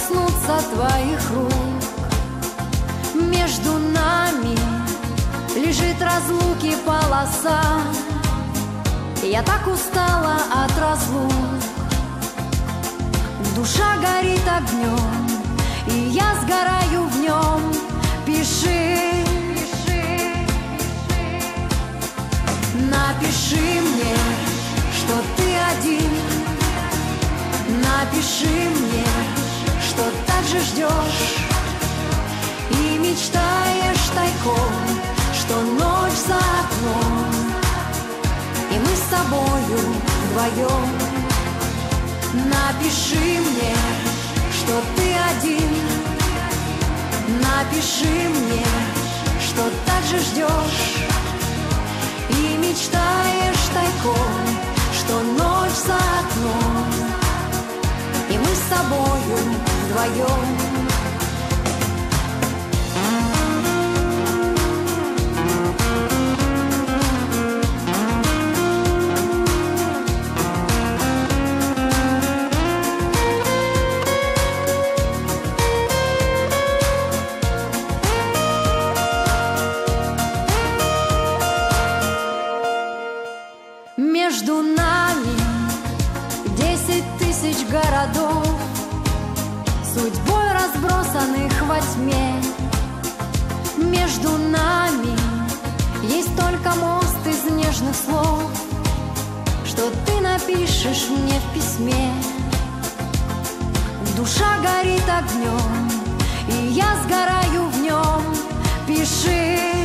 коснуться твоих рук. Между нами лежит разлуки полоса. Я так устала от разлук. Душа горит огнем, и я сгораю в нем. Пиши, напиши мне, что ты один. Напиши мне, что так же ждешь и мечтаешь тайком, что ночь за окном, и мы с тобою вдвоем. Напиши мне, что ты один. Напиши мне, что так же ждешь и мечтаешь тайком, что ночь за окном, мы с тобою вдвоем. Между нами тысяч городов, Судьбой разбросанных во тьме. Между нами есть только мост из нежных слов, Что ты напишешь мне в письме. Душа горит огнем, и я сгораю в нем. Пиши,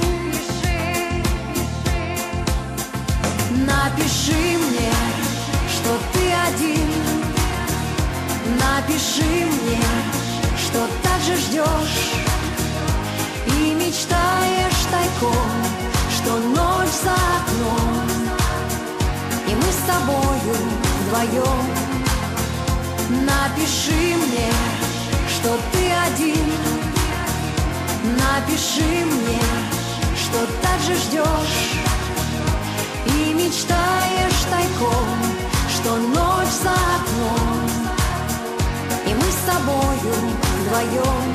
вдвоем. Напиши мне, что ты один. Напиши мне, что так же ждешь и мечтаешь тайком, что ночь за окном, и мы с тобою вдвоем.